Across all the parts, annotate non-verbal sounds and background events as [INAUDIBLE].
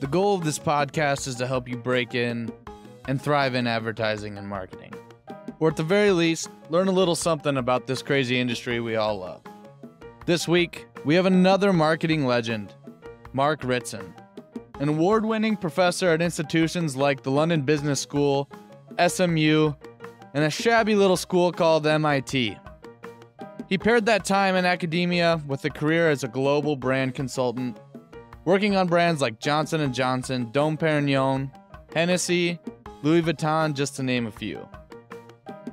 The goal of this podcast is to help you break in and thrive in advertising and marketing. Or at the very least, learn a little something about this crazy industry we all love. This week, we have another marketing legend, Mark Ritson, an award winning professor at institutions like the London Business School, SMU, and a shabby little school called MIT. He paired that time in academia with a career as a global brand consultant working on brands like Johnson & Johnson, Dom Perignon, Hennessy, Louis Vuitton, just to name a few.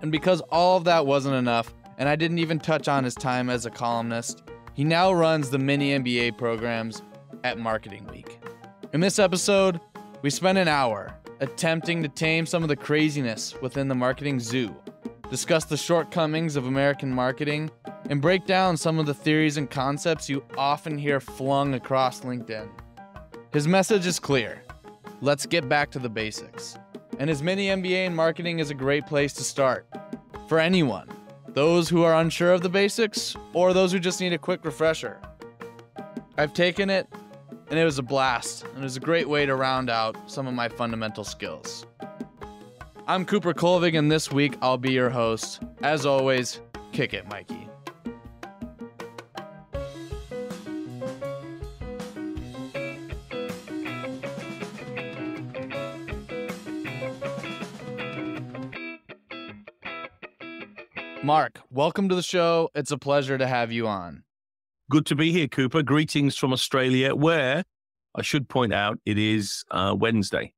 And because all of that wasn't enough, and I didn't even touch on his time as a columnist, he now runs the mini MBA programs at Marketing Week. In this episode, we spent an hour attempting to tame some of the craziness within the marketing zoo, discuss the shortcomings of American marketing, and break down some of the theories and concepts you often hear flung across LinkedIn. His message is clear let's get back to the basics. And his mini MBA in marketing is a great place to start for anyone, those who are unsure of the basics or those who just need a quick refresher. I've taken it and it was a blast, and it was a great way to round out some of my fundamental skills. I'm Cooper Colvig, and this week I'll be your host. As always, kick it, Mikey. Mark, welcome to the show. It's a pleasure to have you on. Good to be here, Cooper. Greetings from Australia, where I should point out it is uh, Wednesday.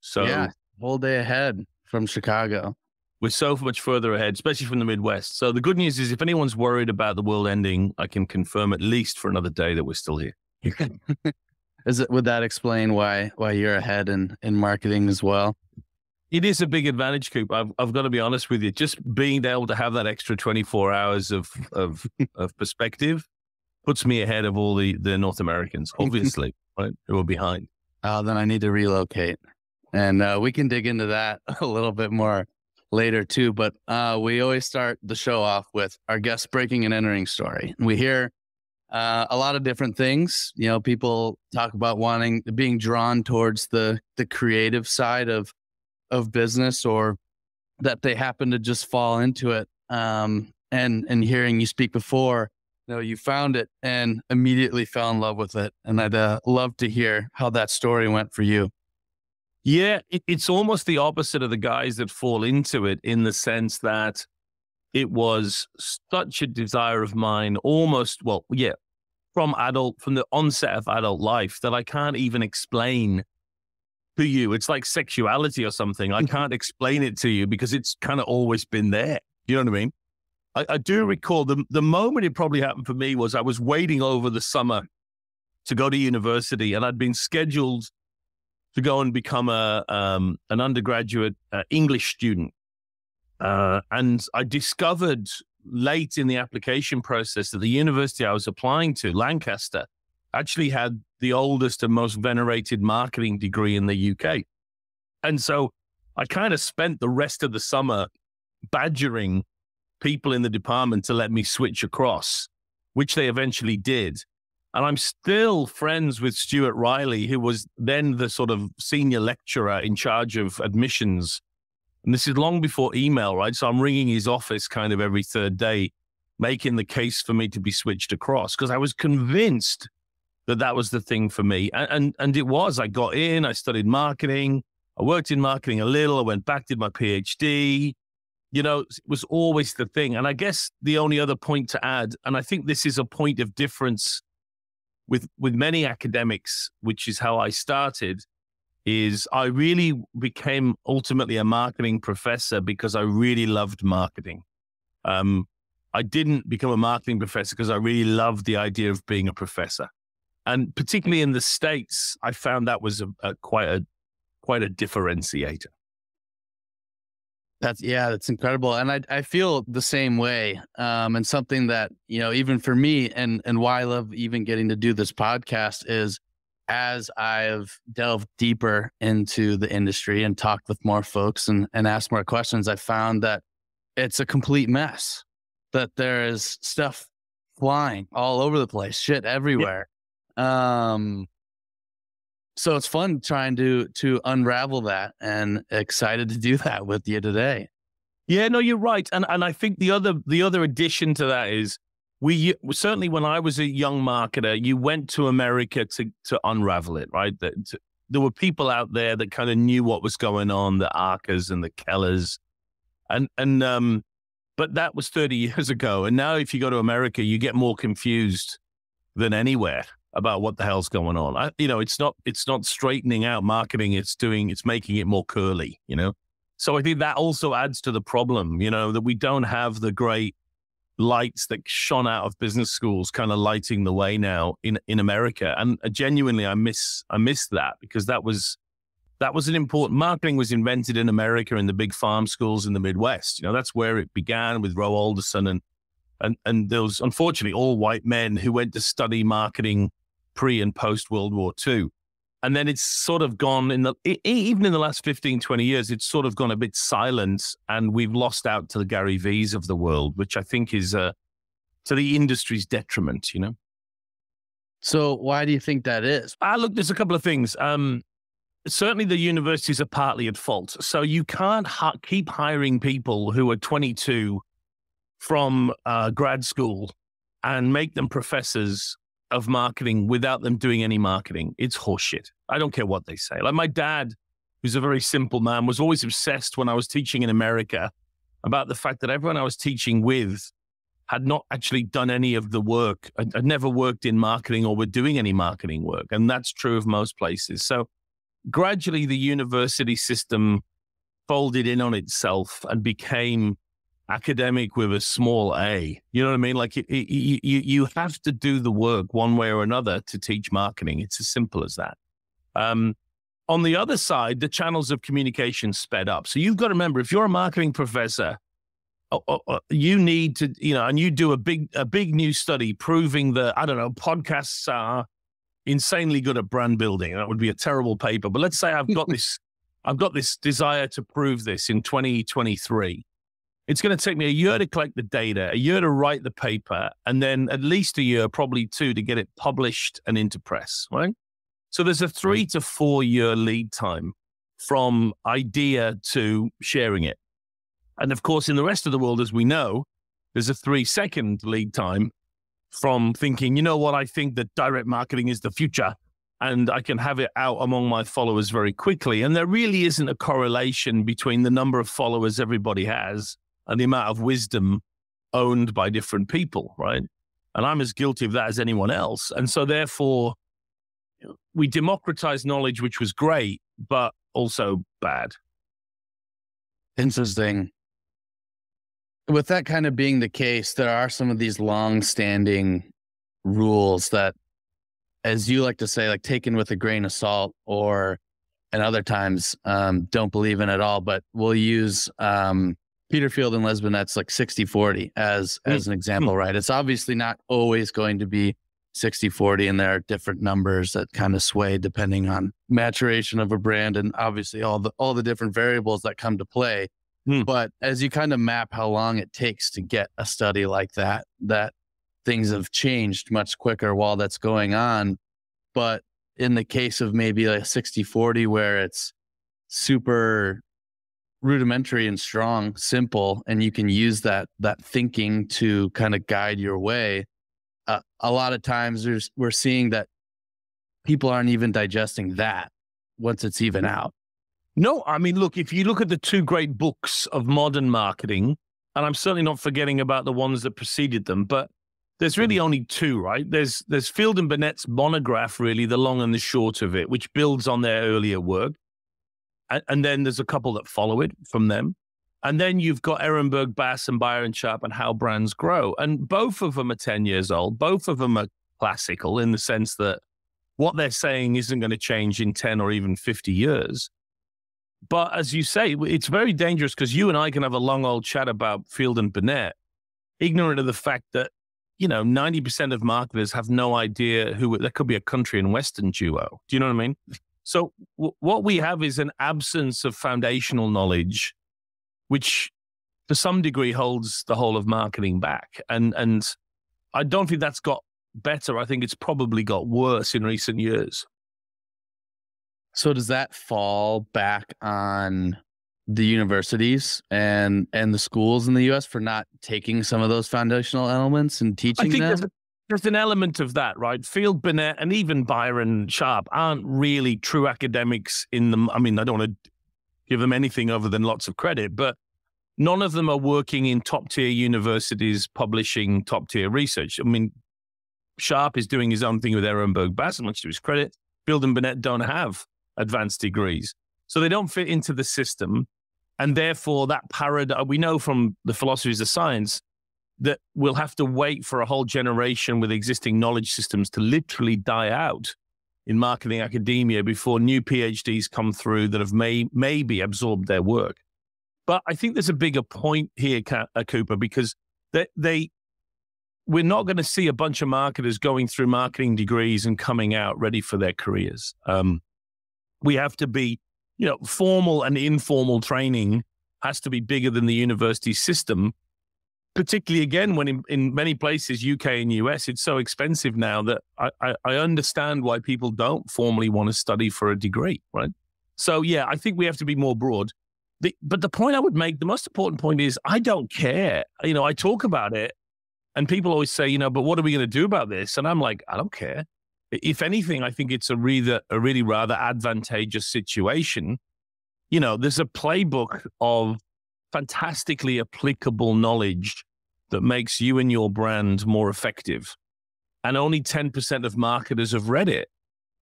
So, yeah, whole day ahead from Chicago. We're so much further ahead, especially from the Midwest. So, the good news is if anyone's worried about the world ending, I can confirm at least for another day that we're still here. [LAUGHS] is it, would that explain why, why you're ahead in, in marketing as well? It is a big advantage, Coop. I've, I've got to be honest with you. Just being able to have that extra 24 hours of, of, [LAUGHS] of perspective puts me ahead of all the, the North Americans, obviously, [LAUGHS] right? Who are behind. Oh, then I need to relocate. And uh, we can dig into that [LAUGHS] a little bit more later, too. But uh, we always start the show off with our guest breaking and entering story. We hear uh, a lot of different things. You know, people talk about wanting, being drawn towards the, the creative side of of business or that they happen to just fall into it. Um, and and hearing you speak before, you know, you found it and immediately fell in love with it. And I'd uh, love to hear how that story went for you. Yeah, it, it's almost the opposite of the guys that fall into it in the sense that it was such a desire of mine, almost, well, yeah, from adult, from the onset of adult life that I can't even explain to you. It's like sexuality or something. I mm. can't explain it to you because it's kind of always been there. You know what I mean? I, I, do recall the the moment it probably happened for me was I was waiting over the summer to go to university, and I'd been scheduled to go and become a um, an undergraduate uh, English student. Uh, and I discovered late in the application process that the university I was applying to, Lancaster, actually had the oldest and most venerated marketing degree in the UK. And so I kind of spent the rest of the summer badgering people in the department to let me switch across, which they eventually did. And I'm still friends with Stuart Riley, who was then the sort of senior lecturer in charge of admissions. And this is long before email, right? So I'm ringing his office kind of every third day, making the case for me to be switched across because I was convinced that that was the thing for me. And, and, and it was. I got in, I studied marketing, I worked in marketing a little, I went back, did my PhD. You know, it was always the thing. And I guess the only other point to add, and I think this is a point of difference with with many academics, which is how I started, is I really became ultimately a marketing professor because I really loved marketing. Um, I didn't become a marketing professor because I really loved the idea of being a professor and particularly in the states, I found that was a, a quite a quite a differentiator. That's yeah, that's incredible, and I I feel the same way. Um, and something that you know, even for me, and and why I love even getting to do this podcast is as I've delved deeper into the industry and talked with more folks and and asked more questions, I found that it's a complete mess. That there is stuff flying all over the place, shit everywhere. Um, So it's fun trying to to unravel that and excited to do that with you today. Yeah, no, you're right. And and I think the other the other addition to that is we certainly when I was a young marketer, you went to America to to unravel it, right? That there were people out there that kind of knew what was going on, the Aakers and the Kellers, and and um, but that was 30 [LAUGHS] years ago. And now, if you go to America, you get more confused than anywhere about what the hell's going on. I, you know, it's not it's not straightening out marketing. It's doing it's making it more curly. You know, so I think that also adds to the problem. You know, that we don't have the great lights that shone out of business schools kind of lighting the way now in in America and uh, genuinely I miss I miss that because that was that was an important marketing was invented in America in the big farm schools in the Midwest you know that's where it began with Wroe Alderson and and and was unfortunately all white men who went to study marketing pre and post World War II and then it's sort of gone in the even in the last 15 20 years it's sort of gone a bit silent and we've lost out to the gary v's of the world which i think is uh, to the industry's detriment you know? So why do you think that is? Ah look there's a couple of things. Um certainly the universities are partly at fault. So you can't ha- keep hiring people who are 22 from uh, grad school and make them professors of marketing without them doing any marketing. It's horseshit. I don't care what they say. Like my dad, who's a very simple man, was always obsessed when I was teaching in America about the fact that everyone I was teaching with had not actually done any of the work. I'd, I'd never worked in marketing or were doing any marketing work. And that's true of most places. So gradually the university system folded in on itself and became academic with a small a. You know what I mean? Like you, you, you have to do the work one way or another to teach marketing. It's as simple as that. Um, on the other side, the channels of communication sped up. So you've got to remember, if you're a marketing professor, you need to, you know, and you do a big, a big new study proving that I don't know, podcasts are insanely good at brand building. That would be a terrible paper. But let's say I've got [LAUGHS] this, I've got this desire to prove this in 2023 it's going to take me a year to collect the data, a year to write the paper, and then at least a year, probably two, to get it published and into press, right? So there's a three to four year lead time from idea to sharing it. And of course, in the rest of the world, as we know, there's a three second lead time from thinking, you know what, I think that direct marketing is the future and I can have it out among my followers very quickly. And there really isn't a correlation between the number of followers everybody has and the amount of wisdom owned by different people, right? And I'm as guilty of that as anyone else. And so, therefore, we democratized knowledge, which was great, but also bad. Interesting. With that kind of being the case, there are some of these long standing rules that, as you like to say, like taken with a grain of salt, or and other times um, don't believe in at all, but we'll use um, Peter Field and Les Binet's like 60 40 as mm. as an example, mm. right? It's obviously not always going to be 60 40, and there are different numbers that kind of sway depending on maturation of a brand and obviously all the all the different variables that come to play. Mm. But as you kind of map how long it takes to get a study like that, that things have changed much quicker while that's going on. But in the case of maybe like 60 40, where it's super rudimentary and strong, simple, and you can use that that thinking to kind of guide your way. Uh, a lot of times, there's we're seeing that people aren't even digesting that once it's even out. No, I mean, look, if you look at the two great books of modern marketing, and I'm certainly not forgetting about the ones that preceded them, but there's really mm-hmm. only two, right? There's there's Field and Binet's monograph, really, the long and the short of it, which builds on their earlier work and, and then there's a couple that follow it from them. And then you've got Ehrenberg, Bass, and Byron Sharp and How Brands Grow. And both of them are 10 years old. Both of them are classical in the sense that what they're saying isn't going to change in 10 or even 50 years. But as you say, it's very dangerous because you and I can have a long old chat about Field and Binet, ignorant of the fact that, you know, 90% of marketers have no idea who, there could be a country and Western duo. Do you know what I mean? So w- what we have is an absence of foundational knowledge, which to some degree holds the whole of marketing back. And and I don't think that's got better. I think it's probably got worse in recent years. So does that fall back on the universities and and the schools in the US for not taking some of those foundational elements and teaching I think them? There's, an element of that, right? Field Binet and even Byron Sharp aren't really true academics in them. I mean, I don't want to give them anything other than lots of credit, but none of them are working in top tier universities publishing top tier research. I mean, Sharp is doing his own thing with Ehrenberg Bass, much to his credit. Field and Binet don't have advanced degrees. So they don't fit into the system. And therefore, that paradigm, we know from the philosophies of science that we'll have to wait for a whole generation with existing knowledge systems to literally die out in marketing academia before new PhDs come through that have may, maybe absorbed their work. But I think there's a bigger point here, uh, Cooper, because they, they we're not going to see a bunch of marketers going through marketing degrees and coming out ready for their careers. Um, we have to be you know, formal and informal training has to be bigger than the university system. Particularly again, when in, in many places, UK and US, it's so expensive now that I, I, I understand why people don't formally want to study for a degree, right? So yeah, I think we have to be more broad. The, but the point I would make, the most important point is I don't care. You know, I talk about it and people always say, you know, but what are we going to do about this? And I'm like, I don't care if anything, I think it's a really, a really rather advantageous situation. You know, there's a playbook of fantastically applicable knowledge that makes you and your brand more effective. And only 10% of marketers have read it.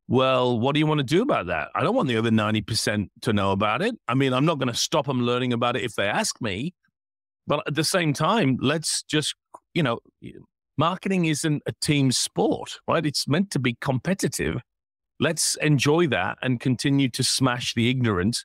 Well, what do you want to do about that? I don't want the other 90% to know about it. I mean, I'm not going to stop them learning about it if they ask me. But at the same time, let's just, you know, marketing isn't a team sport, right? It's meant to be competitive. Let's enjoy that and continue to smash the ignorant,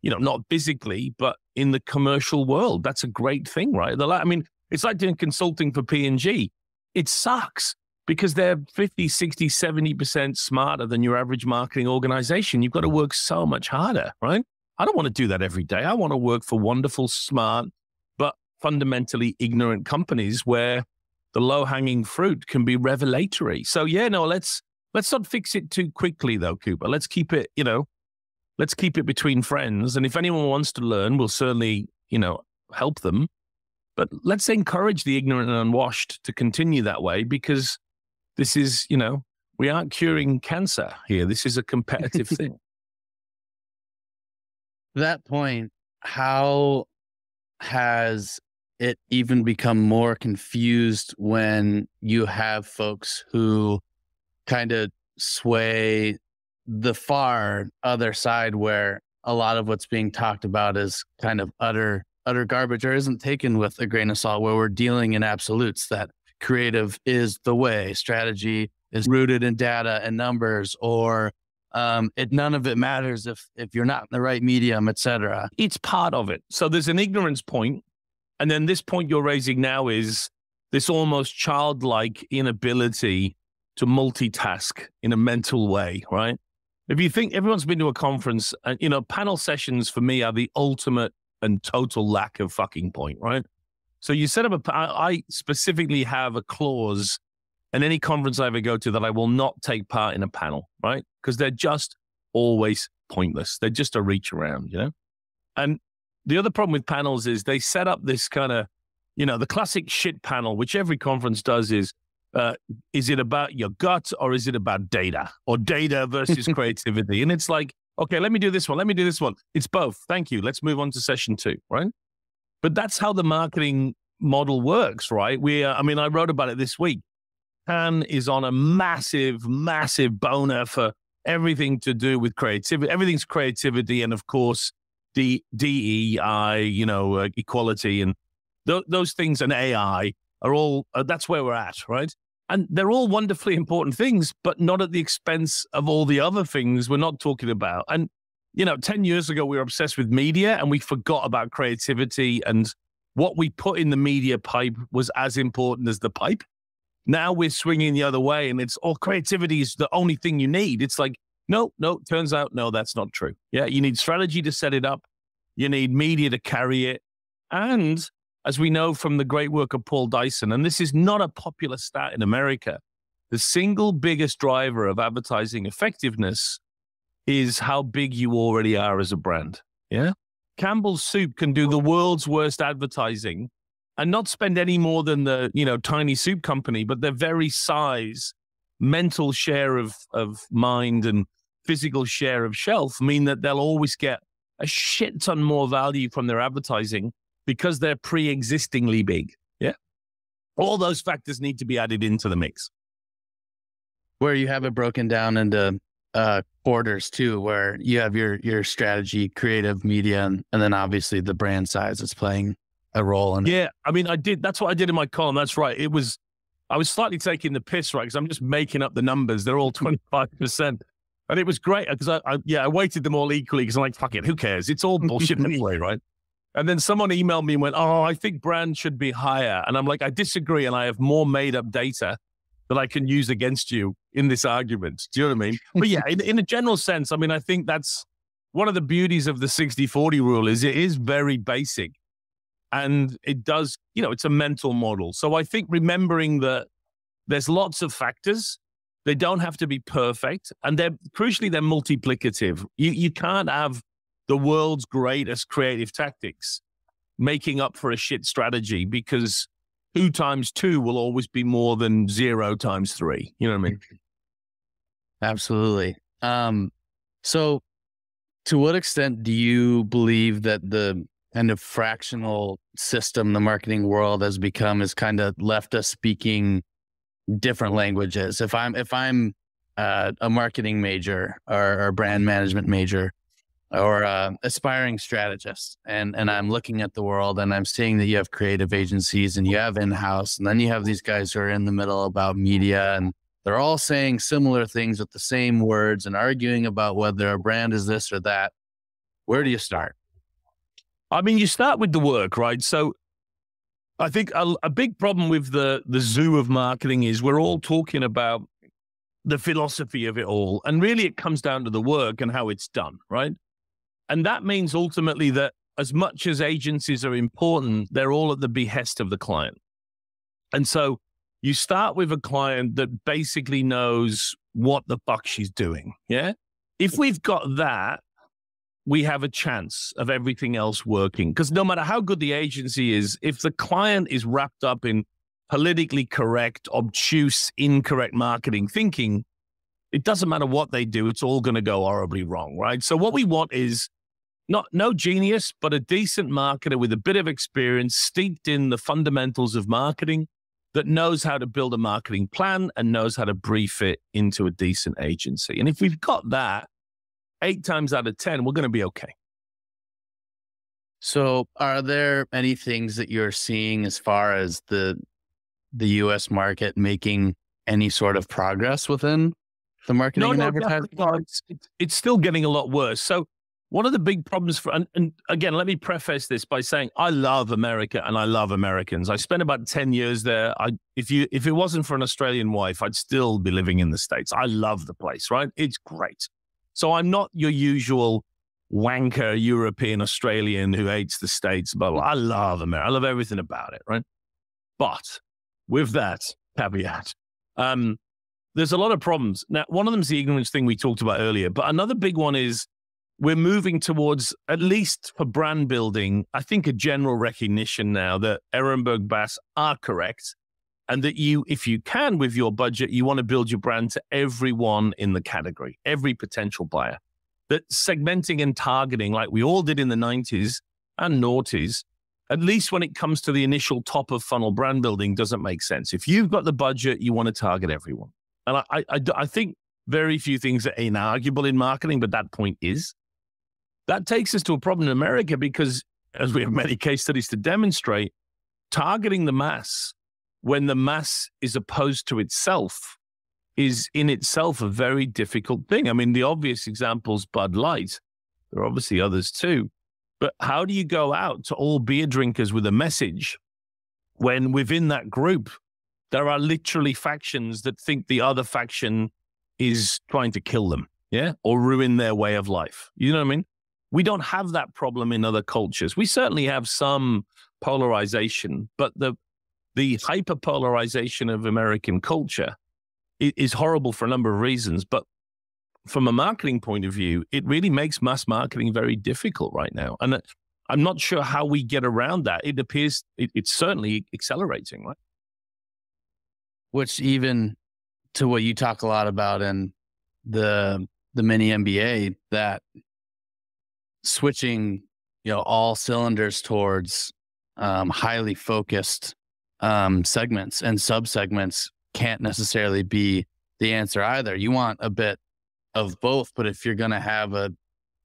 you know, not physically, but in the commercial world. That's a great thing, right? The, I mean, it's like doing consulting for P&G. It sucks because they're 50, 60, 70% smarter than your average marketing organization. You've got to work so much harder, right? I don't want to do that every day. I want to work for wonderful, smart, but fundamentally ignorant companies where the low hanging fruit can be revelatory. So yeah, no, let's let's not fix it too quickly though, Cooper. Let's keep it, you know, let's keep it between friends. And if anyone wants to learn, we'll certainly, you know, help them. But let's encourage the ignorant and unwashed to continue that way because this is, you know, we aren't curing cancer here. This is a competitive [LAUGHS] thing. that point, how has it even become more confused when you have folks who kind of sway the far other side where a lot of what's being talked about is kind of utter utter garbage or isn't taken with a grain of salt where we're dealing in absolutes that creative is the way strategy is rooted in data and numbers or um, it none of it matters if if you're not in the right medium, etc. It's part of it. So there's an ignorance point and then this point you're raising now is this almost childlike inability to multitask in a mental way, right? If you think everyone's been to a conference, and you know, panel sessions for me are the ultimate and total lack of fucking point, right? So you set up a, I specifically have a clause in any conference I ever go to that I will not take part in a panel, right? Because they're just always pointless. They're just a reach around, you know? And the other problem with panels is they set up this kind of, you know, the classic shit panel, which every conference does is, uh, is it about your gut or is it about data or data versus [LAUGHS] creativity? And it's like, okay, let me do this one. Let me do this one. It's both. Thank you. Let's move on to session two, right? But that's how the marketing model works, right? We, uh, I mean, I wrote about it this week. Cannes is on a massive, massive boner for everything to do with creativity. Everything's creativity. And of course, D, DEI, you know, uh, equality and th- those things and AI are all, uh, that's where we're at, right? And they're all wonderfully important things, but not at the expense of all the other things we're not talking about. And, you know, 10 years ago, we were obsessed with media and we forgot about creativity and what we put in the media pipe was as important as the pipe. Now we're swinging the other way and it's all oh, creativity is the only thing you need. It's like, no, no, turns out, no, that's not true. Yeah, you need strategy to set it up. You need media to carry it. And as we know from the great work of Paul Dyson, and this is not a popular stat in America, the single biggest driver of advertising effectiveness is how big you already are as a brand. Yeah. Campbell's Soup can do the world's worst advertising and not spend any more than the, you know, tiny soup company, but their very size, mental share of, of mind and physical share of shelf mean that they'll always get a shit ton more value from their advertising because they're pre-existingly big. Yeah. All those factors need to be added into the mix. Where you have it broken down into uh, quarters too, where you have your your strategy, creative media, and, and then obviously the brand size is playing a role in yeah, it. I mean, I did. That's what I did in my column. That's right. It was. I was slightly taking the piss, right? Because I'm just making up the numbers. They're all 25 percent. And it was great because I, I, yeah, I weighted them all equally because I'm like, fuck it, who cares? It's all bullshit [LAUGHS] anyway, right? And then someone emailed me and went, oh, I think brand should be higher. And I'm like, I disagree. And I have more made up data that I can use against you in this argument. Do you know what I mean? [LAUGHS] But yeah, in, in a general sense, I mean, I think that's one of the beauties of the 60 40 rule is it is very basic and it does, you know, it's a mental model. So I think remembering that there's lots of factors they don't have to be perfect, and they're crucially they're multiplicative. You you can't have the world's greatest creative tactics making up for a shit strategy because two times two will always be more than zero times three. You know what I mean? [LAUGHS] Absolutely. Um, so, to what extent do you believe that the kind of fractional system the marketing world has become has kind of left us speaking different languages. If I'm if I'm uh, a marketing major or, or brand management major or uh, aspiring strategist, and and I'm looking at the world and I'm seeing that you have creative agencies and you have in house, and then you have these guys who are in the middle about media and they're all saying similar things with the same words and arguing about whether a brand is this or that. Where do you start? I mean, you start with the work, right? So I think a, a, big problem with the the zoo of marketing is we're all talking about the philosophy of it all, and really it comes down to the work and how it's done, right? And that means ultimately that as much as agencies are important, they're all at the behest of the client. And so you start with a client that basically knows what the fuck she's doing. Yeah. If we've got that, we have a chance of everything else working. Because no matter how good the agency is, if the client is wrapped up in politically correct, obtuse, incorrect marketing thinking, it doesn't matter what they do, it's all going to go horribly wrong, right? So what we want is not no genius, but a decent marketer with a bit of experience, steeped in the fundamentals of marketing, that knows how to build a marketing plan and knows how to brief it into a decent agency. And if we've got that, eight times out of 10, we're going to be okay. So, are there any things that you're seeing as far as the the U.S. market making any sort of progress within the marketing no, and no, advertising? No, it's, it's, still getting a lot worse. So, one of the big problems for, and, and, again, let me preface this by saying I love America and I love Americans. I spent about ten years there. I, if you, if it wasn't for an Australian wife, I'd still be living in the states. I love the place. Right? It's great. So I'm not your usual wanker European Australian who hates the States, but I love America. I love everything about it, right? But with that caveat, um, there's a lot of problems. Now, one of them is the ignorance thing we talked about earlier, but another big one is we're moving towards, at least for brand building, I think a general recognition now that Ehrenberg Bass are correct and that you, if you can with your budget, you want to build your brand to everyone in the category, every potential buyer. That segmenting and targeting, like we all did in the 90s and noughties, at least when it comes to the initial top of funnel brand building, doesn't make sense. If you've got the budget, you want to target everyone. And I, I, I think very few things are inarguable in marketing, but that point is. That takes us to a problem in America because, as we have many case studies to demonstrate, targeting the mass when the mass is opposed to itself is in itself a very difficult thing. I mean, the obvious examples, Bud Light, there are obviously others too. But how do you go out to all beer drinkers with a message when within that group, there are literally factions that think the other faction is trying to kill them, yeah, or ruin their way of life? You know what I mean? We don't have that problem in other cultures. We certainly have some polarization, but the the hyperpolarization of American culture is horrible for a number of reasons. But from a marketing point of view, it really makes mass marketing very difficult right now. And uh, I'm not sure how we get around that. It appears it, it's certainly accelerating, right? Which even to what you talk a lot about in the the mini MBA, that switching, you know, all cylinders towards um, highly focused um, segments and sub segments can't necessarily be the answer either. You want a bit of both, but if you're going to have a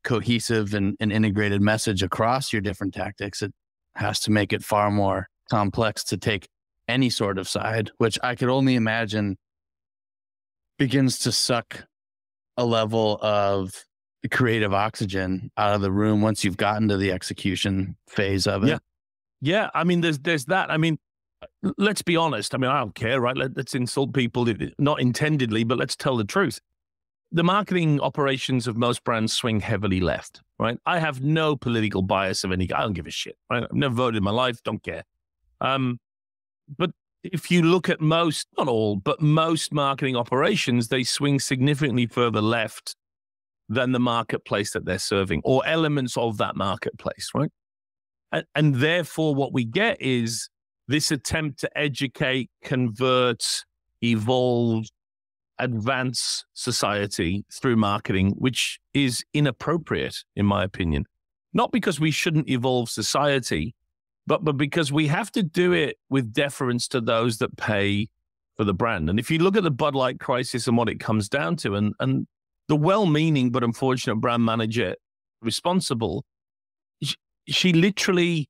cohesive and, and integrated message across your different tactics, it has to make it far more complex to take any sort of side, which I could only imagine begins to suck a level of creative oxygen out of the room once you've gotten to the execution phase of it. Yeah. Yeah. I mean, there's there's that. I mean, let's be honest. I mean, I don't care, right? Let, us insult people, not intendedly, but let's tell the truth. The marketing operations of most brands swing heavily left, right? I have no political bias of any. Kind. I don't give a shit. Right? I've never voted in my life. Don't care. Um, but if you look at most, not all, but most marketing operations, they swing significantly further left than the marketplace that they're serving or elements of that marketplace, right? And, and therefore, what we get is this attempt to educate, convert, evolve, advance society through marketing, which is inappropriate, in my opinion. Not because we shouldn't evolve society, but, but because we have to do it with deference to those that pay for the brand. And if you look at the Bud Light crisis and what it comes down to, and, and the well meaning but unfortunate brand manager responsible, she, she literally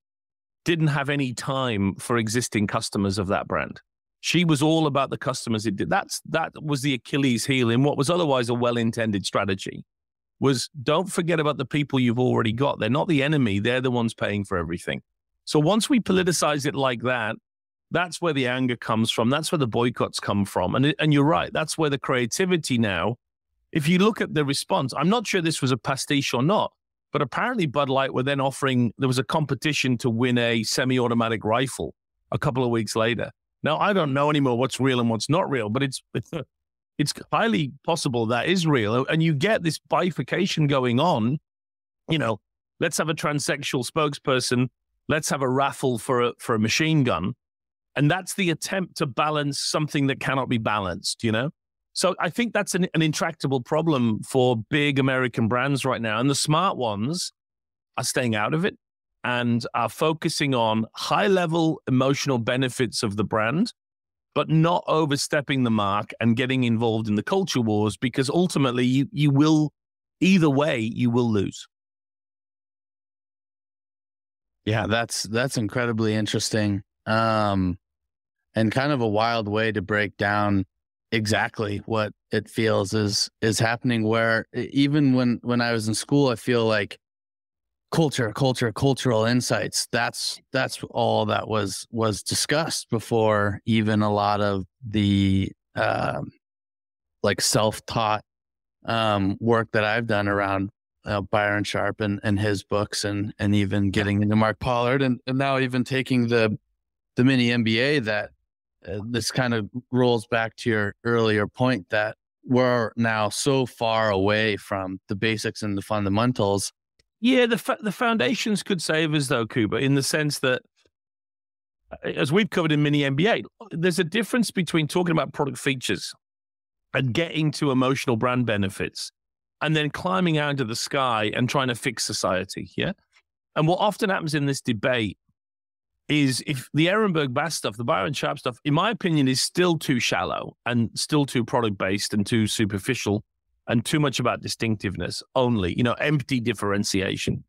didn't have any time for existing customers of that brand. She was all about the customers it did. That's that was the Achilles heel in what was otherwise a well-intended strategy. Was don't forget about the people you've already got. They're not the enemy. They're the ones paying for everything. So once we politicize it like that, that's where the anger comes from. That's where the boycotts come from. And and you're right. That's where the creativity now. If you look at the response, I'm not sure this was a pastiche or not, but apparently, Bud Light were then offering, there was a competition to win a semi automatic rifle a couple of weeks later. Now, I don't know anymore what's real and what's not real, but it's, [LAUGHS] it's, highly possible that is real. And you get this bifurcation going on. You know, let's have a transsexual spokesperson. Let's have a raffle for a, for a machine gun. And that's the attempt to balance something that cannot be balanced, you know? So I think that's an, an intractable problem for big American brands right now. And the smart ones are staying out of it and are focusing on high level emotional benefits of the brand, but not overstepping the mark and getting involved in the culture wars because ultimately you, you will, either way, you will lose. Yeah, that's that's incredibly interesting. Um and kind of a wild way to break down exactly what it feels is is happening where even when when i was in school i feel like culture culture cultural insights that's that's all that was was discussed before even a lot of the um like self-taught um work that i've done around uh, byron sharp and, and his books and and even getting into mark pollard and, and now even taking the the mini mba that uh, this kind of rolls back to your earlier point that we're now so far away from the basics and the fundamentals. Yeah, the fa- the foundations could save us though, Cooper, in the sense that uh, as we've covered in mini MBA, there's a difference between talking about product features and getting to emotional brand benefits and then climbing out into the sky and trying to fix society. Yeah. And what often happens in this debate is if the Ehrenberg Bass stuff, the Byron Sharp stuff, in my opinion, is still too shallow and still too product based and too superficial and too much about distinctiveness only, you know, empty differentiation.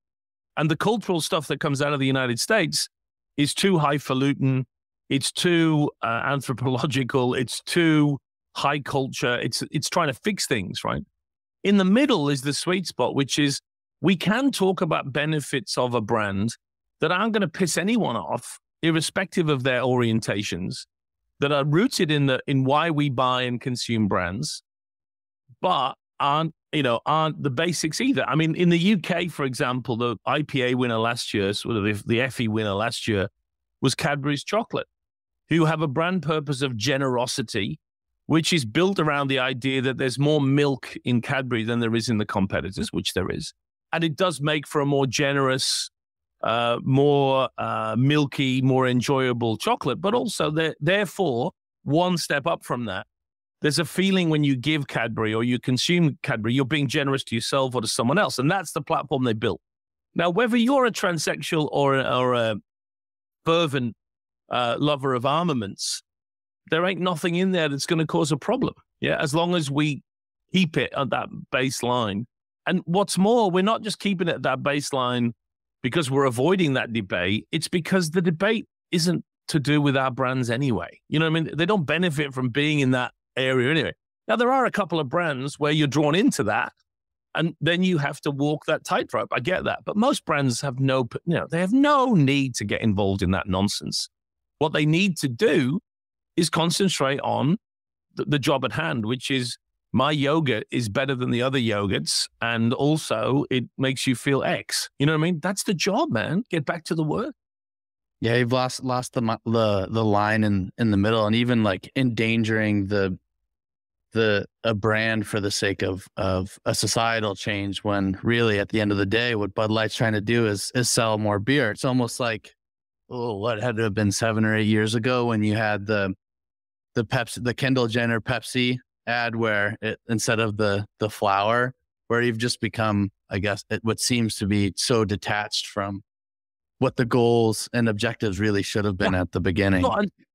And the cultural stuff that comes out of the United States is too highfalutin. It's too uh, anthropological. It's too high culture. It's it's trying to fix things, right? In the middle is the sweet spot, which is we can talk about benefits of a brand that aren't going to piss anyone off, irrespective of their orientations, that are rooted in the in why we buy and consume brands, but aren't you know aren't the basics either. I mean, in the UK, for example, the IPA winner last year, sort of the, the Effie winner last year, was Cadbury's chocolate, who have a brand purpose of generosity which is built around the idea that there's more milk in Cadbury than there is in the competitors, which there is. And it does make for a more generous, uh, more uh, milky, more enjoyable chocolate. But also, therefore, one step up from that, there's a feeling when you give Cadbury or you consume Cadbury, you're being generous to yourself or to someone else. And that's the platform they built. Now, whether you're a transsexual or, or a fervent uh, lover of armaments, there ain't nothing in there that's going to cause a problem. Yeah, as long as we keep it at that baseline. And what's more, we're not just keeping it at that baseline because we're avoiding that debate. It's because the debate isn't to do with our brands anyway. You know I mean? They don't benefit from being in that area anyway. Now, there are a couple of brands where you're drawn into that, and then you have to walk that tightrope. I get that. But most brands have no, you know, they have no need to get involved in that nonsense. What they need to do is concentrate on the, the job at hand, which is my yogurt is better than the other yogurts. And also it makes you feel X. You know what I mean? That's the job, man. Get back to the work. Yeah, you've lost lost the the the line in in the middle, and even like endangering the the a brand for the sake of of a societal change. When really, at the end of the day, what Bud Light's trying to do is is sell more beer. It's almost like oh, what had to have been seven or eight years ago when you had the the Pepsi, the Kendall Jenner Pepsi ad, where it, instead of the the flower, where you've just become, I guess, it, what seems to be so detached from what the goals and objectives really should have been at the beginning.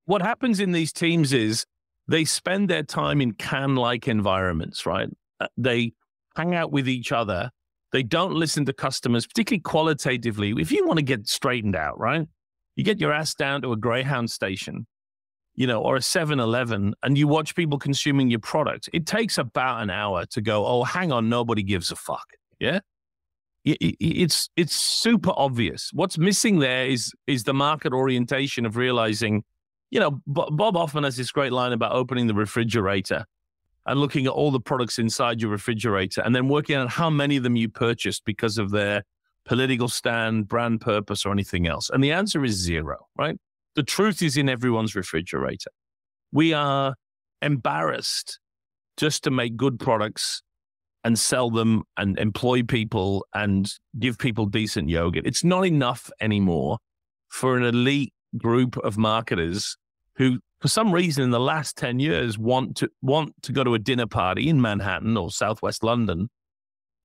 what happens in these teams is they spend their time in Cannes-like environments, right? Uh, they hang out with each other. They don't listen to customers, particularly qualitatively. If you want to get straightened out, right? You get your ass down to a Greyhound station you know, or a 7 Eleven, and you watch people consuming your product, it takes about an hour to go, oh, hang on, nobody gives a fuck. Yeah. It's it's super obvious. What's missing there is is the market orientation of realizing, you know, Bob Hoffman has this great line about opening the refrigerator and looking at all the products inside your refrigerator and then working out how many of them you purchased because of their political stand, brand purpose, or anything else. And the answer is zero, right? The truth is in everyone's refrigerator. We are embarrassed just to make good products and sell them and employ people and give people decent yogurt. It's not enough anymore for an elite group of marketers who for some reason in the last 10 years want to want to go to a dinner party in Manhattan or southwest London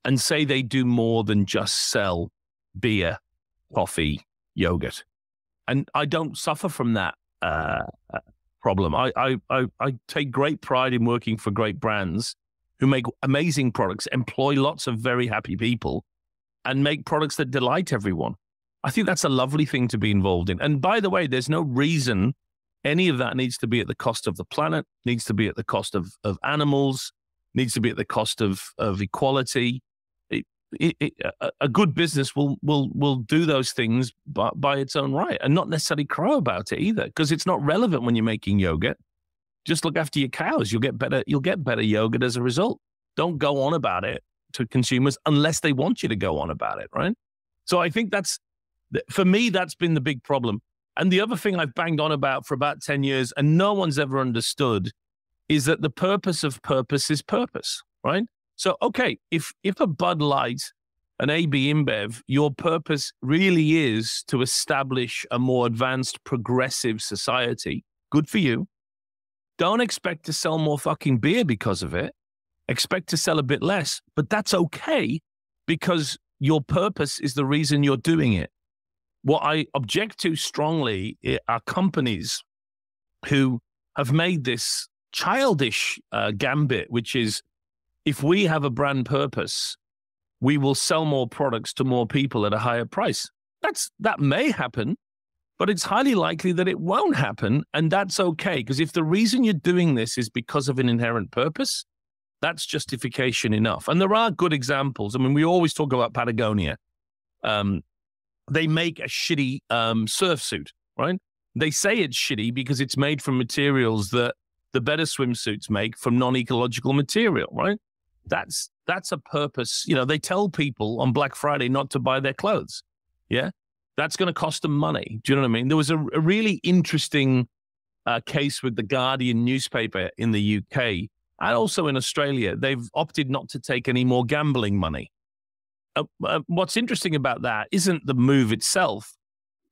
and say they do more than just sell beer, coffee, yogurt and I don't suffer from that uh, problem. I, I, I I take great pride in working for great brands who make amazing products, employ lots of very happy people, and make products that delight everyone. I think that's a lovely thing to be involved in. And by the way, there's no reason any of that needs to be at the cost of the planet, needs to be at the cost of, of animals, needs to be at the cost of, of equality it, it, a good business will will will do those things by, by its own right and not necessarily crow about it either because it's not relevant when you're making yogurt just look after your cows. You'll get better you'll get better yogurt as a result. Don't go on about it to consumers unless they want you to go on about it right? So i think that's for me that's been the big problem. And the other thing i've banged on about for about 10 years and no one's ever understood is that the purpose of purpose is purpose right so, okay, if if a Bud Light, an AB InBev, your purpose really is to establish a more advanced, progressive society, good for you. Don't expect to sell more fucking beer because of it. Expect to sell a bit less, but that's okay because your purpose is the reason you're doing it. What I object to strongly are companies who have made this childish uh, gambit, which is if we have a brand purpose, we will sell more products to more people at a higher price. That's that may happen, but it's highly likely that it won't happen, and that's okay because if the reason you're doing this is because of an inherent purpose, that's justification enough. And there are good examples. I mean, we always talk about Patagonia. Um, they make a shitty um, surf suit, right? They say it's shitty because it's made from materials that the better swimsuits make from non-ecological material, right? That's that's a purpose. You know, they tell people on Black Friday not to buy their clothes. Yeah. That's going to cost them money. Do you know what I mean? There was a, a really interesting uh, case with the Guardian newspaper in the UK and also in Australia. They've opted not to take any more gambling money. Uh, uh, what's interesting about that isn't the move itself,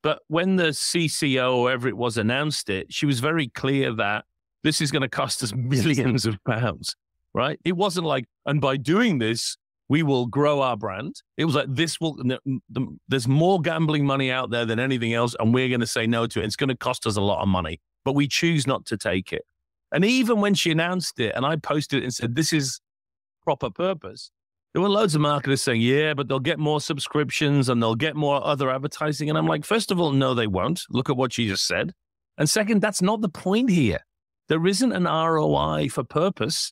but when the CCO, or whoever it was, announced it, she was very clear that this is going to cost us [LAUGHS] millions of pounds, right? It wasn't like, and by doing this, we will grow our brand. It was like, this will, there's more gambling money out there than anything else, and we're going to say no to it. It's going to cost us a lot of money, but we choose not to take it. And even when she announced it and I posted it and said, this is proper purpose, there were loads of marketers saying, yeah, but they'll get more subscriptions and they'll get more other advertising. And I'm like, first of all, no, they won't. Look at what she just said. And second, that's not the point here. There isn't an ROI for purpose.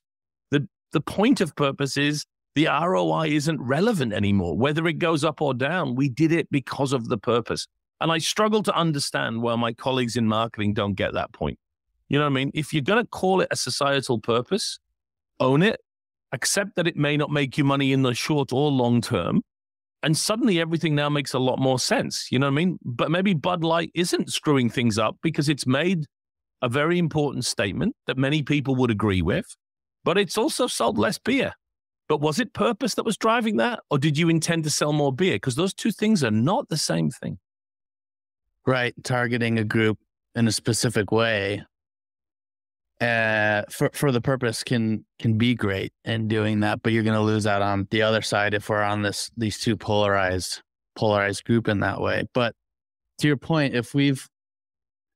The, point of purpose is the ROI isn't relevant anymore. Whether it goes up or down, we did it because of the purpose. And I struggle to understand why my colleagues in marketing don't get that point. You know what I mean? If you're going to call it a societal purpose, own it, accept that it may not make you money in the short or long term. And suddenly everything now makes a lot more sense. You know what I mean? But maybe Bud Light isn't screwing things up because it's made a very important statement that many people would agree with, but it's also sold less beer. But was it purpose that was driving that? Or did you intend to sell more beer? Because those two things are not the same thing. Right. Targeting a group in a specific way uh, for for the purpose can can be great in doing that, but you're going to lose out on the other side if we're on this these two polarized polarized group in that way. But to your point, if we've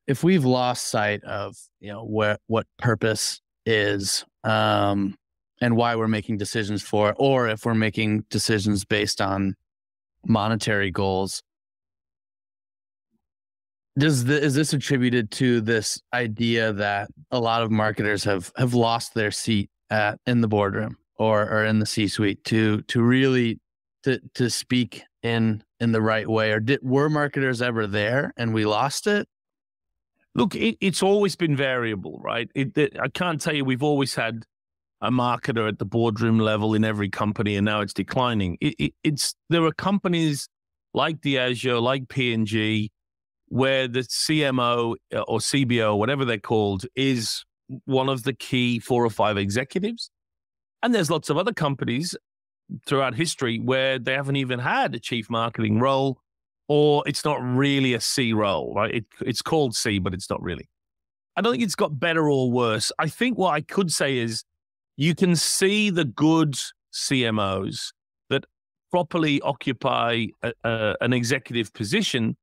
if we've lost sight of you know where what purpose is um, and why we're making decisions for or if we're making decisions based on monetary goals, does the, is this attributed to this idea that a lot of marketers have have lost their seat at in the boardroom or or in the C suite to to really to to speak in in the right way or did were marketers ever there and we lost it? Look, it, it's always been variable, right? It, it, I can't tell you we've always had a marketer at the boardroom level in every company, and now it's declining. It, it's there are companies like Diageo, like P and G, where the CMO uh, or CBO, whatever they're called, is one of the key four or five executives. And there's lots of other companies throughout history where they haven't even had a chief marketing role, or it's not really a C role, right? It, it's called C, but it's not really. I don't think it's got better or worse. I think what I could say is you can see the good CMOs that properly occupy a, a, an executive position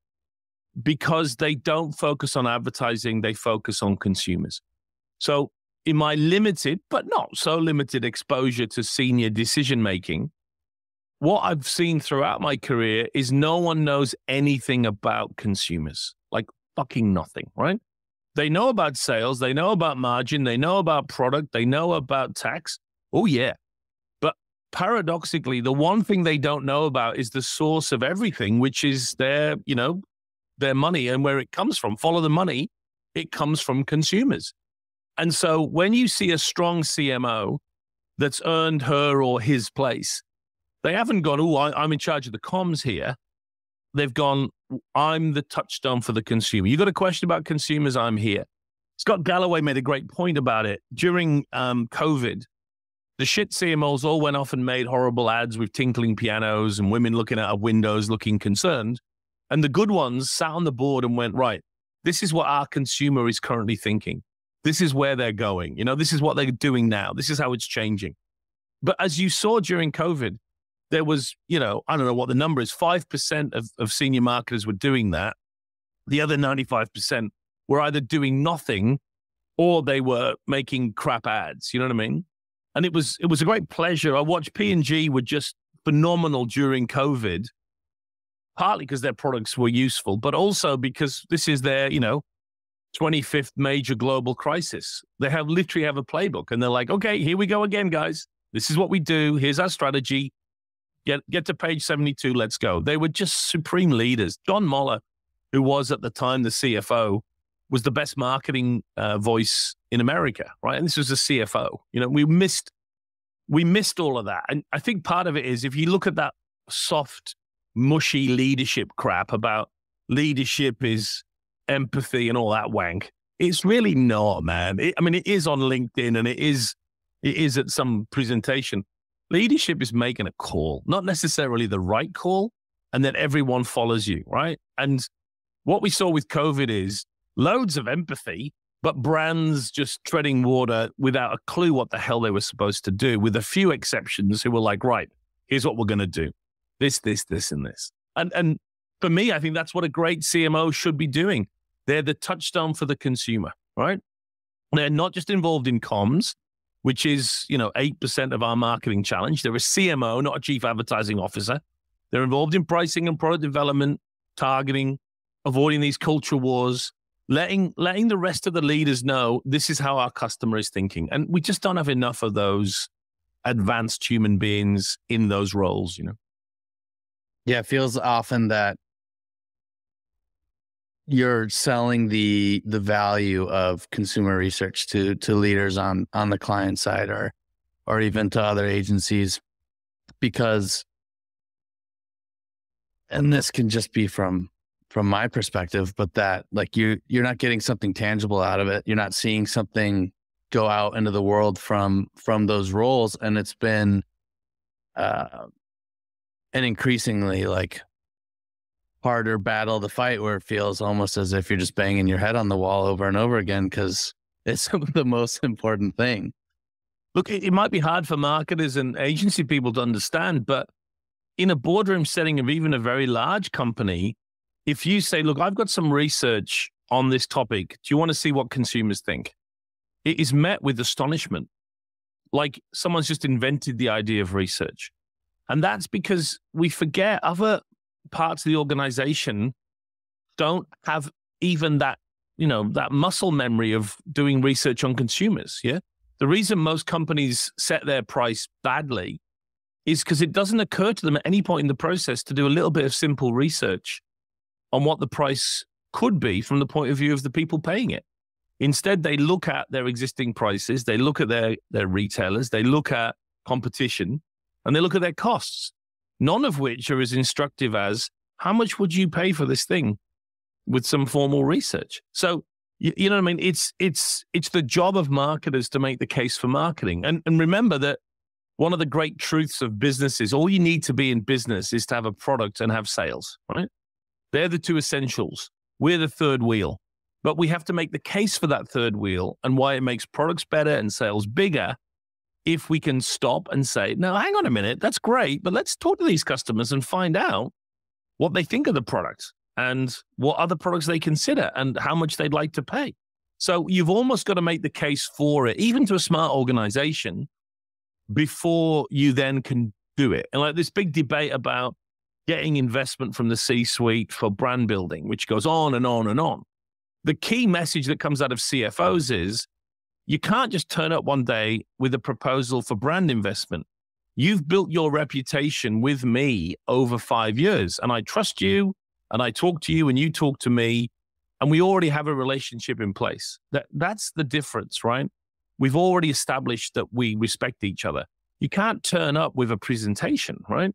because they don't focus on advertising, they focus on consumers. So, in my limited, but not so limited exposure to senior decision making, what I've seen throughout my career is no one knows anything about consumers, like fucking nothing, right? They know about sales, they know about margin, they know about product, they know about tax. Oh, yeah. But paradoxically, the one thing they don't know about is the source of everything, which is their, you know, their money and where it comes from. Follow the money, it comes from consumers. And so when you see a strong CMO that's earned her or his place, they haven't gone, oh, I'm in charge of the comms here. They've gone, I'm the touchstone for the consumer. You got a question about consumers? I'm here. Scott Galloway made a great point about it. During um, COVID, the shit CMOs all went off and made horrible ads with tinkling pianos and women looking out of windows looking concerned. And the good ones sat on the board and went, right, this is what our consumer is currently thinking. This is where they're going. You know, this is what they're doing now. This is how it's changing. But as you saw during COVID, there was, you know, I don't know what the number is, 5% of, of senior marketers were doing that. The other 95% were either doing nothing or they were making crap ads. You know what I mean? And it was it was a great pleasure. I watched P and G were just phenomenal during COVID partly because their products were useful, but also because this is their, you know, 25th major global crisis. They have literally have a playbook and they're like, okay, here we go again, guys. This is what we do. Here's our strategy. Get get to page 72. Let's go. They were just supreme leaders. Jon Moeller, who was at the time the CFO, was the best marketing uh, voice in America, right? And this was a CFO. You know, we missed we missed all of that. And I think part of it is if you look at that soft mushy leadership crap about leadership is empathy and all that wank. It's really not, man. It, I mean, it is on LinkedIn and it is it is at some presentation. Leadership is making a call, not necessarily the right call, and then everyone follows you, right? And what we saw with COVID is loads of empathy, but brands just treading water without a clue what the hell they were supposed to do, with a few exceptions who were like, right, here's what we're going to do this, this, this, and this. And, and for me, I think that's what a great CMO should be doing. They're the touchstone for the consumer, right? They're not just involved in comms, which is, you know, 8% of our marketing challenge. They're a CMO, not a chief advertising officer. They're involved in pricing and product development, targeting, avoiding these culture wars, letting letting the rest of the leaders know this is how our customer is thinking. And we just don't have enough of those advanced human beings in those roles, you know. Yeah, it feels often that you're selling the the value of consumer research to to leaders on on the client side or or even to other agencies because and this can just be from from my perspective but that like you you're not getting something tangible out of it. You're not seeing something go out into the world from from those roles and it's been uh an increasingly like harder battle to fight where it feels almost as if you're just banging your head on the wall over and over again because it's [LAUGHS] the most important thing. Look, it, it might be hard for marketers and agency people to understand, but in a boardroom setting of even a very large company, if you say, look, I've got some research on this topic, do you want to see what consumers think? It is met with astonishment. Like someone's just invented the idea of research. And that's because we forget other parts of the organization don't have even that, you know, that muscle memory of doing research on consumers. Yeah. The reason most companies set their price badly is because it doesn't occur to them at any point in the process to do a little bit of simple research on what the price could be from the point of view of the people paying it. Instead, they look at their existing prices, they look at their, their retailers, they look at competition, and they look at their costs none of which are as instructive as how much would you pay for this thing with some formal research. So you, you know what I mean? It's it's it's the job of marketers to make the case for marketing. And and remember that one of the great truths of business is all you need to be in business is to have a product and have sales, right? They're the two essentials. We're the third wheel. But we have to make the case for that third wheel and why it makes products better and sales bigger if we can stop and say, no, hang on a minute, that's great, but let's talk to these customers and find out what they think of the product and what other products they consider and how much they'd like to pay. So you've almost got to make the case for it, even to a smart organization, before you then can do it. And like this big debate about getting investment from the C suite for brand building, which goes on and on and on. The key message that comes out of CFOs is you can't just turn up one day with a proposal for brand investment. You've built your reputation with me over five years, and I trust you, and I talk to you, and you talk to me, and we already have a relationship in place. That that's the difference, right? We've already established that we respect each other. You can't turn up with a presentation, right?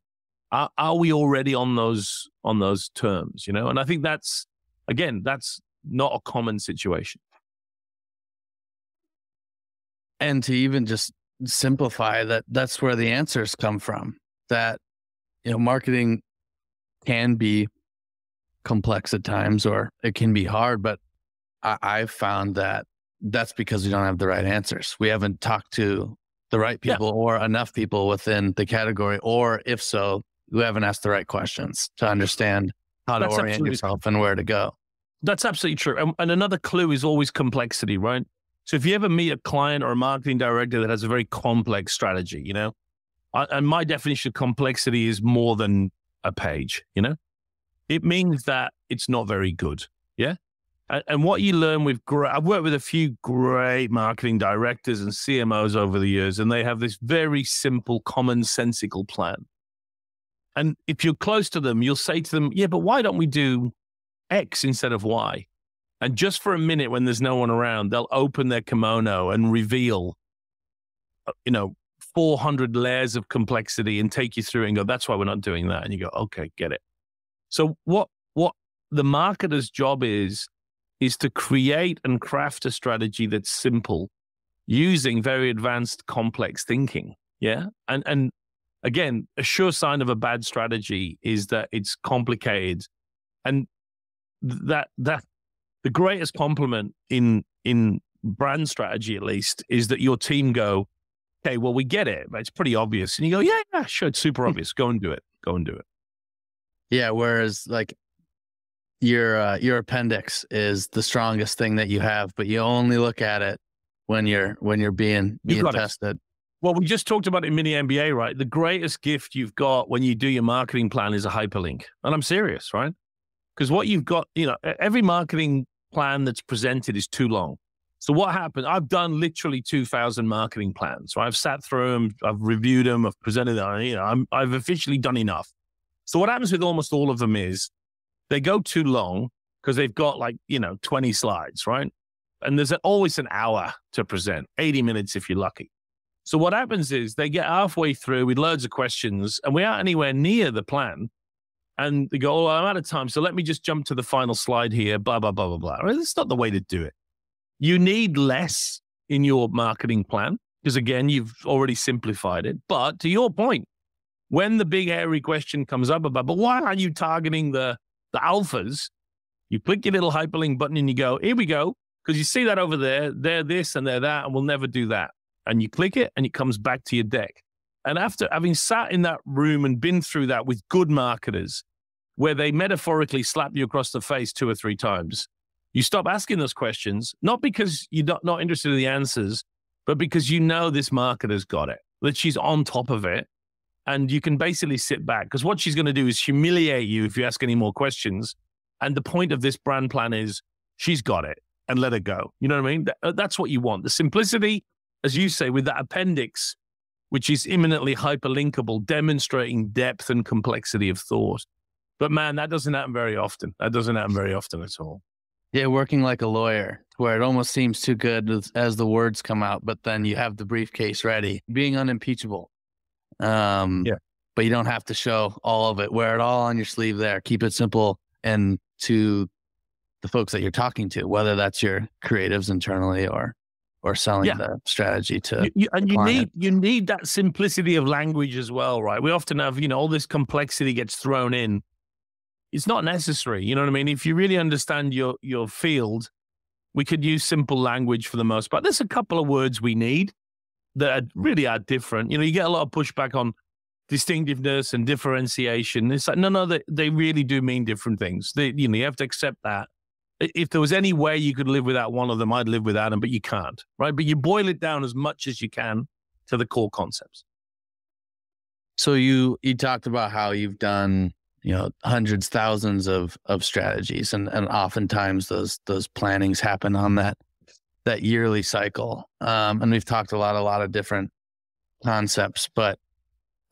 Are, are we already on those on those terms? You know, and I think that's again, that's not a common situation and to even just simplify that that's where the answers come from that you know marketing can be complex at times or it can be hard but I, i've found that that's because we don't have the right answers. We haven't talked to the right people yeah. or enough people within the category or if so we haven't asked the right questions to understand how that's to orient yourself and where to go. That's absolutely true and, and another clue is always complexity right so if you ever meet a client or a marketing director that has a very complex strategy, you know, I, and my definition of complexity is more than a page, you know, it means that it's not very good. Yeah. And, and what you learn with great, I've worked with a few great marketing directors and CMOs over the years, and they have this very simple, commonsensical plan. And if you're close to them, you'll say to them, yeah, but why don't we do X instead of Y? And just for a minute, when there's no one around, they'll open their kimono and reveal, uh, you know, 400 layers of complexity and take you through and go, that's why we're not doing that. And you go, okay, get it. So what, what the marketer's job is, is to create and craft a strategy that's simple using very advanced complex thinking. Yeah. And and again, a sure sign of a bad strategy is that it's complicated. And that that the greatest compliment in in brand strategy at least is that your team go, okay, well, we get it. It's pretty obvious. And you go, yeah, yeah, sure. It's super obvious. Go and do it. Go and do it. Yeah. Whereas like your uh, your appendix is the strongest thing that you have, but you only look at it when you're when you're being being tested. It. Well, we just talked about it in mini MBA, right? The greatest gift you've got when you do your marketing plan is a hyperlink. And I'm serious, right? Because what you've got, you know, every marketing plan that's presented is too long. So what happened? I've done literally 2,000 marketing plans. Right? I've sat through them, I've reviewed them, I've presented them. You know, I'm, I've officially done enough. So what happens with almost all of them is they go too long because they've got like you know 20 slides, right? And there's always an hour to present, 80 minutes if you're lucky. So what happens is they get halfway through with loads of questions, and we aren't anywhere near the plan. And they go, "Oh, I'm out of time, so let me just jump to the final slide here." Blah blah blah blah blah. Well, that's not the way to do it. You need less in your marketing plan because, again, you've already simplified it. But to your point, when the big airy question comes up about, but why aren't you targeting the the alphas? You click your little hyperlink button and you go, here we go, because you see that over there, they're this and they're that, and we'll never do that. And you click it and it comes back to your deck. And after having sat in that room and been through that with good marketers, where they metaphorically slap you across the face two or three times, you stop asking those questions, not because you're not, not interested in the answers, but because you know this marketer's got it, that she's on top of it. And you can basically sit back because what she's going to do is humiliate you if you ask any more questions. And the point of this brand plan is she's got it and let her go. You know what I mean? Uh, that's what you want. The simplicity, as you say, with that appendix, which is imminently hyperlinkable, demonstrating depth and complexity of thought. But man, that doesn't happen very often. That doesn't happen very often at all. Yeah, working like a lawyer, where it almost seems too good as the words come out, but then you have the briefcase ready, being unimpeachable. Um, yeah. But you don't have to show all of it. Wear it all on your sleeve there. Keep it simple and to the folks that you're talking to, whether that's your creatives internally or or selling yeah. the strategy to you, you, and you need you need that simplicity of language as well, right? We often have you know all this complexity gets thrown in it's not necessary. You know what I mean? If you really understand your your field, we could use simple language for the most part. There's a couple of words we need that are, mm. really are different. You know, you get a lot of pushback on distinctiveness and differentiation. It's like no, no, they they really do mean different things. They, you know, you have to accept that. If there was any way you could live without one of them, I'd live without them, but you can't, right? But you boil it down as much as you can to the core concepts. So you you talked about how you've done you know hundreds thousands of of strategies and and oftentimes those those plannings happen on that that yearly cycle um and we've talked a lot a lot of different concepts but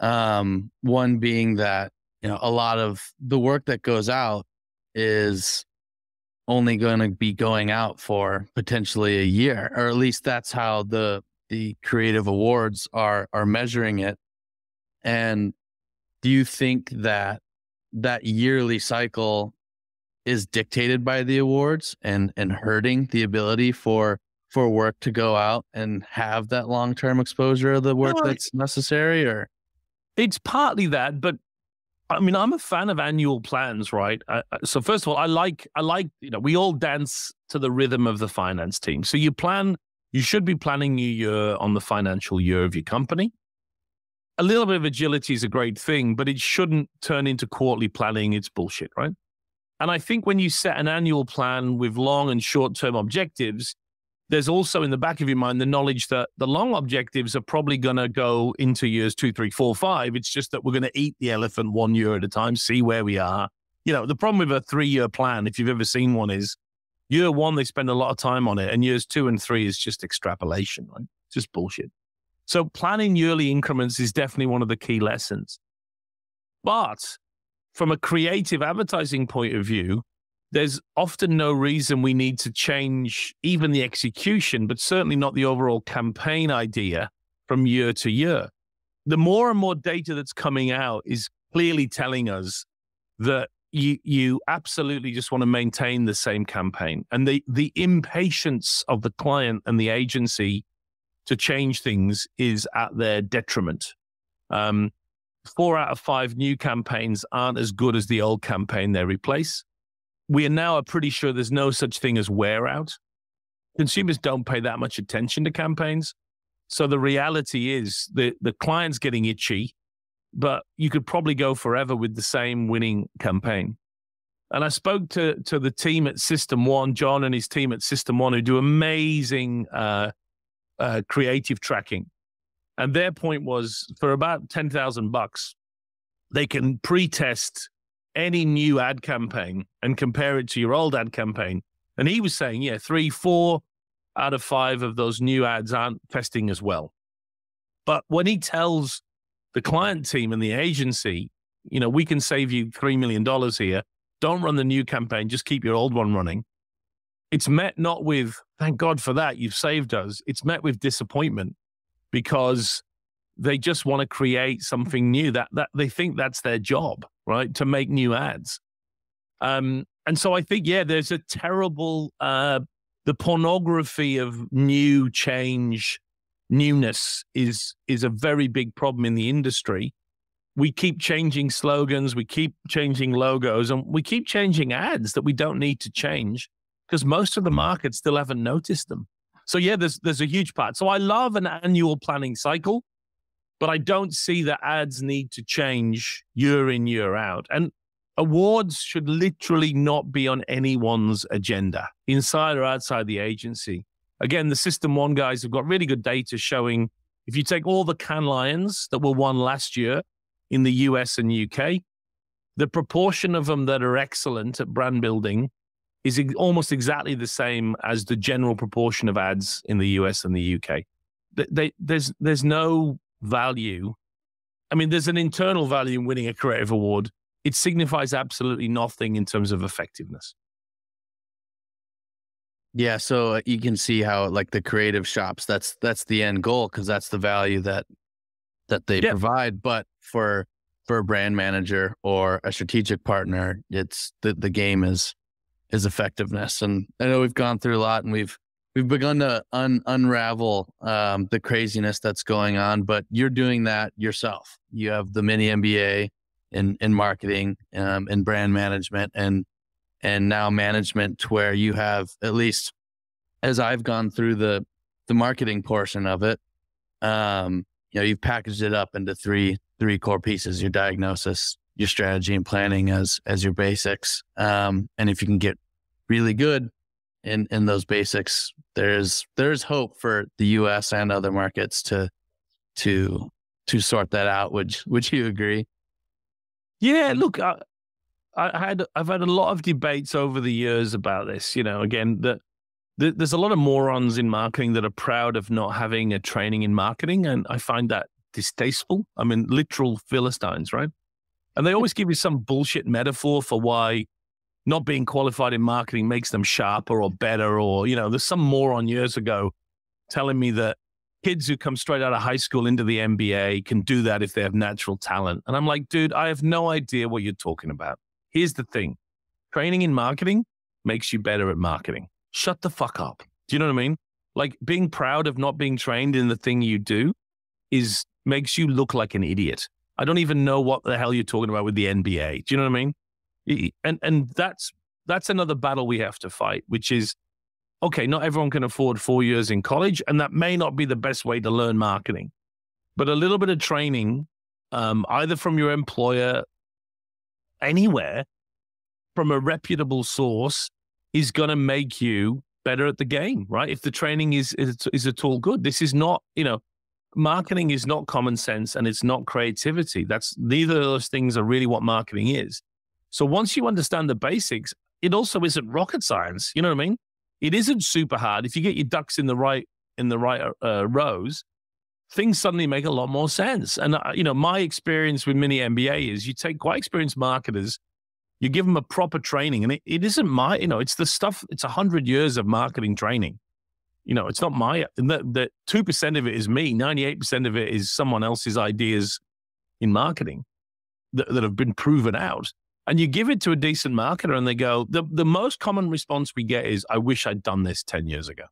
um one being that you know a lot of the work that goes out is only going to be going out for potentially a year or at least that's how the the creative awards are are measuring it. And do you think that that yearly cycle is dictated by the awards and and hurting the ability for for work to go out and have that long-term exposure of the work that's necessary or? It's partly that but i mean i'm a fan of annual plans right so first of all i like i like you know we all dance to the rhythm of the finance team so you plan you should be planning your year on the financial year of your company a little bit of agility is a great thing, but it shouldn't turn into quarterly planning. It's bullshit, right? And I think when you set an annual plan with long and short term objectives, there's also in the back of your mind the knowledge that the long objectives are probably going to go into years two, three, four, five. It's just that we're going to eat the elephant one year at a time, see where we are. You know, the problem with a three year plan, if you've ever seen one, is year one, they spend a lot of time on it, and years two and three is just extrapolation, right? Just bullshit. So planning yearly increments is definitely one of the key lessons. But from a creative advertising point of view, there's often no reason we need to change even the execution, but certainly not the overall campaign idea from year to year. The more and more data that's coming out is clearly telling us that you you absolutely just want to maintain the same campaign and the the impatience of the client and the agency to change things is at their detriment um, four out of five new campaigns aren't as good as the old campaign they replace we are now pretty sure there's no such thing as wear out consumers don't pay that much attention to campaigns so the reality is the the client's getting itchy but you could probably go forever with the same winning campaign. And I spoke to to the team at System One, John and his team at System One, who do amazing uh, uh, creative tracking. And their point was for about ten thousand bucks, they can pre-test any new ad campaign and compare it to your old ad campaign. And he was saying, yeah, three, four out of five of those new ads aren't testing as well. But when he tells the client team and the agency, you know, we can save you $3 million here. Don't run the new campaign, just keep your old one running. It's met not with, thank God for that, you've saved us. It's met with disappointment because they just want to create something new that, that they think that's their job, right? To make new ads. Um, and so I think, yeah, there's a terrible, uh, the pornography of new change newness is is a very big problem in the industry. We keep changing slogans, we keep changing logos, and we keep changing ads that we don't need to change because most of the market still haven't noticed them. So yeah, there's there's a huge part. So I love an annual planning cycle, but I don't see that ads need to change year in year out. And awards should literally not be on anyone's agenda, inside or outside the agency. Again, the System One guys have got really good data showing if you take all the Cannes Lions that were won last year in the US and UK, the proportion of them that are excellent at brand building is almost exactly the same as the general proportion of ads in the US and the UK. They, there's there's no value. I mean, there's an internal value in winning a creative award. It signifies absolutely nothing in terms of effectiveness. Yeah, so uh, you can see how like the creative shops that's that's the end goal because that's the value that that they yeah. provide. But for for a brand manager or a strategic partner, it's the the game is is effectiveness. And I know we've gone through a lot and we've we've begun to un, unravel um, the craziness that's going on. But you're doing that yourself. You have the mini MBA in in marketing um, and brand management and and now management to where you have at least as I've gone through the the marketing portion of it, um, you know, you've packaged it up into three three core pieces: your diagnosis, your strategy, and planning as as your basics. Um, and if you can get really good in in those basics, there's there's hope for the U.S. and other markets to to to sort that out. Would Would you agree? Yeah, look, uh, I had I've had a lot of debates over the years about this. You know, again, that the, there's a lot of morons in marketing that are proud of not having a training in marketing, and I find that distasteful. I mean, literal philistines, right? And they always give you some bullshit metaphor for why not being qualified in marketing makes them sharper or better, or you know, there's some moron years ago telling me that kids who come straight out of high school into the MBA can do that if they have natural talent. And I'm like, dude, I have no idea what you're talking about. Here's the thing training in marketing makes you better at marketing. Shut the fuck up. Do you know what I mean? Like being proud of not being trained in the thing you do is makes you look like an idiot. I don't even know what the hell you're talking about with the MBA. Do you know what I mean? And and that's that's another battle we have to fight, which is okay, not everyone can afford four years in college, and that may not be the best way to learn marketing. But a little bit of training, um, either from your employer anywhere from a reputable source is going to make you better at the game, right? If the training is, is is at all good, this is not you know marketing is not common sense and it's not creativity. That's neither of those things are really what marketing is. So once you understand the basics, it also isn't rocket science. You know what I mean? It isn't super hard if you get your ducks in the right in the right uh, rows. Things suddenly make a lot more sense. And uh, you know, my experience with mini MBA is you take quite experienced marketers you give them a proper training and it, it isn't my you know it's the stuff it's a hundred years of marketing training you know it's not my the, 2% of it is me 98% of it is someone else's ideas in marketing that, that have been proven out And you give it to a decent marketer and they go, the, the most common response we get is, I wish I'd done this 10 years ago.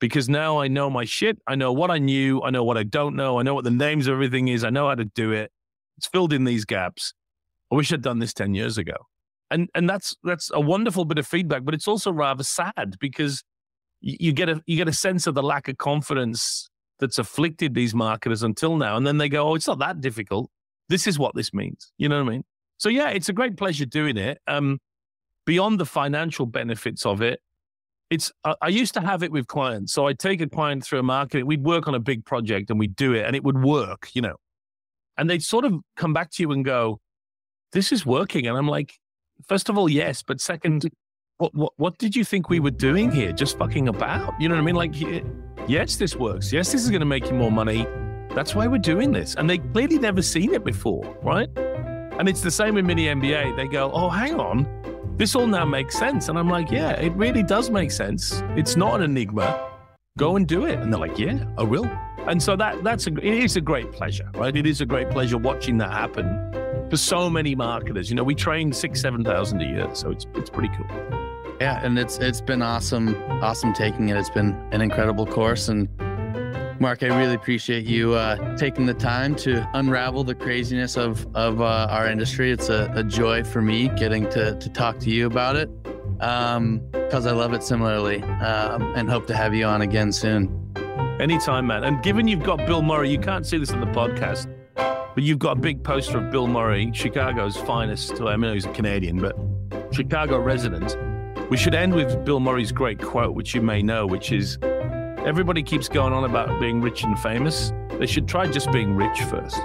Because now I know my shit. I know what I knew. I know what I don't know. I know what the names of everything is. I know how to do it. It's filled in these gaps. I wish I'd done this 10 years ago. And and that's that's a wonderful bit of feedback, but it's also rather sad because you, you get a you get a sense of the lack of confidence that's afflicted these marketers until now. And then they go, Oh, it's not that difficult. This is what this means. You know what I mean? So yeah, it's a great pleasure doing it. Um, beyond the financial benefits of it, it's I, I used to have it with clients. So I'd take a client through a market, we'd work on a big project and we'd do it and it would work, you know. And they'd sort of come back to you and go, This is working. And I'm like, first of all, yes, but second, what what what did you think we were doing here? Just fucking about. You know what I mean? Like yes, this works. Yes, this is gonna make you more money. That's why we're doing this. And they clearly never seen it before, right? And it's the same in mini MBA. They go, oh, hang on, this all now makes sense. And I'm like, yeah, it really does make sense. It's not an enigma. Go and do it. And they're like, yeah, I will. And so that that's a, it is a great pleasure, right? It is a great pleasure watching that happen for so many marketers. You know, we train six, seven thousand a year, so it's it's pretty cool. Yeah, and it's it's been awesome, awesome taking it. It's been an incredible course, and Mark, I really appreciate you uh, taking the time to unravel the craziness of of uh, our industry. It's a, a, joy for me getting to to talk to you about it because um, I love it similarly, um, and hope to have you on again soon. Anytime, man. And given you've got Bill Murray, you can't see this on the podcast, but you've got a big poster of Bill Murray, Chicago's finest. I mean, he's a Canadian, but Chicago resident. We should end with Bill Murray's great quote, which you may know, which is Everybody keeps going on about being rich and famous. They should try just being rich first.